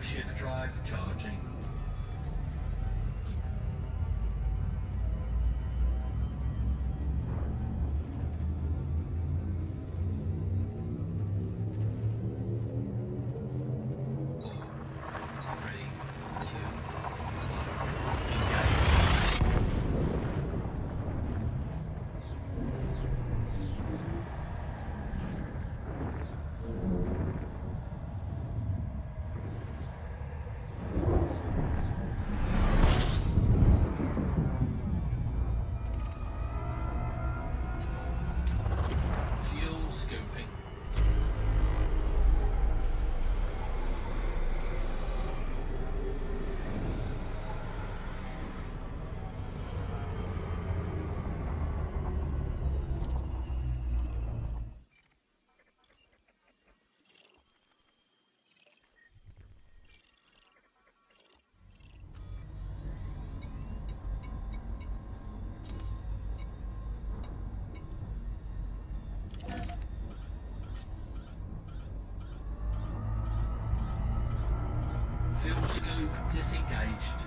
Shift drive charging. disengaged.